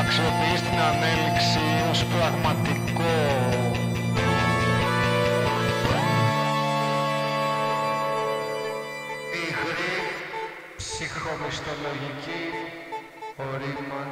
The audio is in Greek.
αξιοποιείς την ανέλυξη ως πραγματικό. Υγρή ψυχομιστολογική ορίμανση.